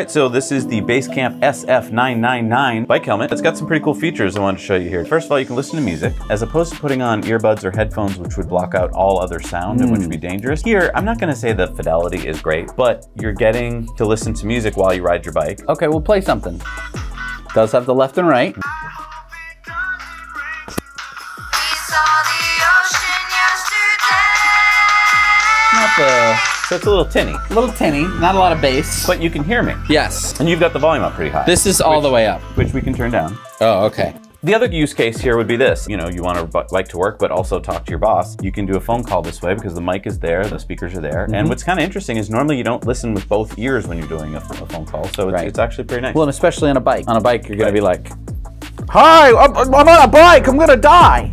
All right, so this is the Basecamp SF999 bike helmet. It's got some pretty cool features I wanted to show you here. First of all, you can listen to music as opposed to putting on earbuds or headphones, which would block out all other sound and which would be hmm. dangerous. Here, I'm not gonna say the fidelity is great, but you're getting to listen to music while you ride your bike. Okay, we'll play something. Does have the left and right. We saw the ocean yesterday. Not the So it's a little tinny, A little tinny, not a lot of bass. but you can hear me. yes, And you've got the volume up pretty high. this is all the way up. which we can turn down. Oh, okay. The other use case here would be this. You know, you want to bike to work, but also talk to your boss. You can do a phone call this way because the mic is there, the speakers are there. Mm-hmm. And what's kind of interesting is normally you don't listen with both ears when you're doing a, a phone call. So it's, Right. it's actually pretty nice. Well, and especially on a bike. On a bike, you're gonna be like, "Hi, I'm, I'm on a bike. I'm gonna die."